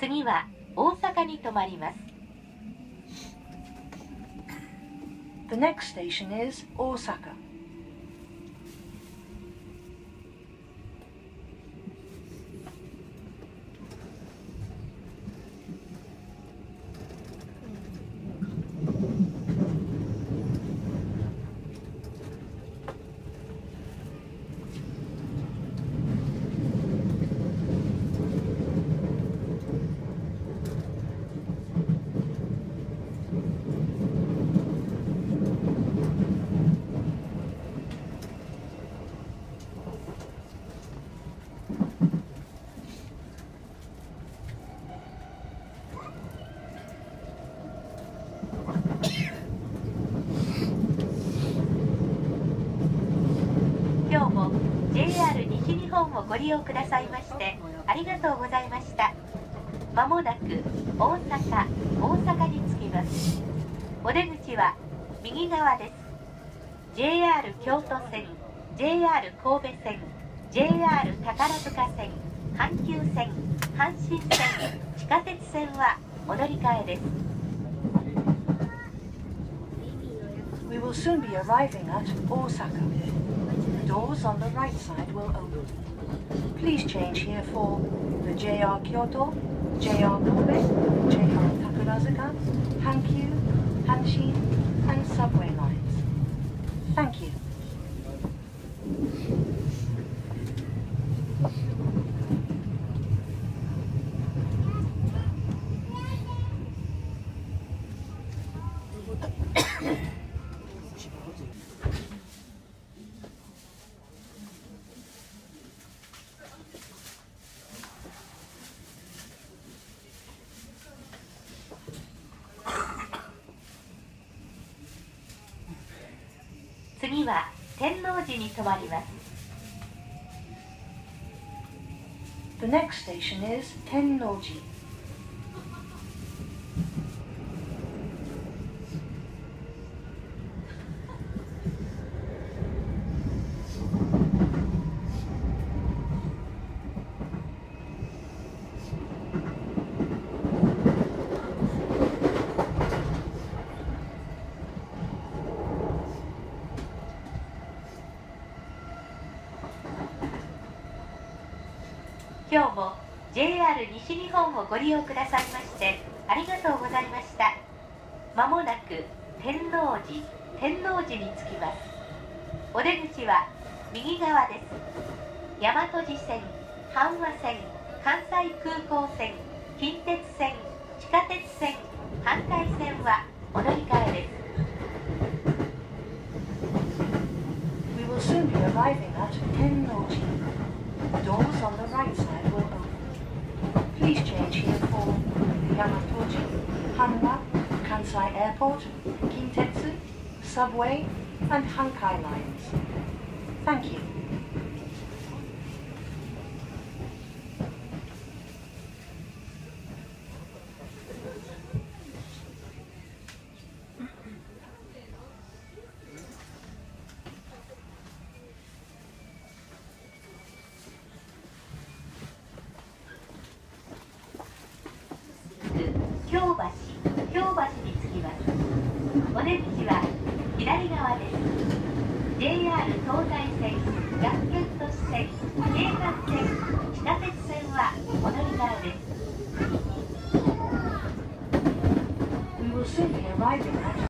次は大阪に停まります The next station is Osaka. 今日も JR 西日本をご利用くださいましてありがとうございました。まもなく大阪大阪に着きます。お出口は右側です。JR 京都線 JR 神戸線 JR 宝塚線阪急線阪神線地下鉄線はお乗り換えです。We will soon be arriving at Osaka. Doors on the right side will open. Please change here for the JR Kyoto, JR Kobe, JR Takarazuka, Hankyu, Hanshin, and subway lines. Thank you. は天王寺に停まります The next station is Tennoji. 今日も JR 西日本をご利用くださいましてありがとうございましたまもなく天王寺天王寺に着きますお出口は右側です大和路線阪和線関西空港線近鉄線地下鉄線阪海線はお乗り換えです We will soon be arriving at Tennoji. Doors on the right side. Please change here for Yamatoji, Hanwa, Kansai Airport, Kintetsu, Subway, and Hankai lines. Thank you. 橋に着きます。お出口は左側です。JR 東西線学研都市線京阪線。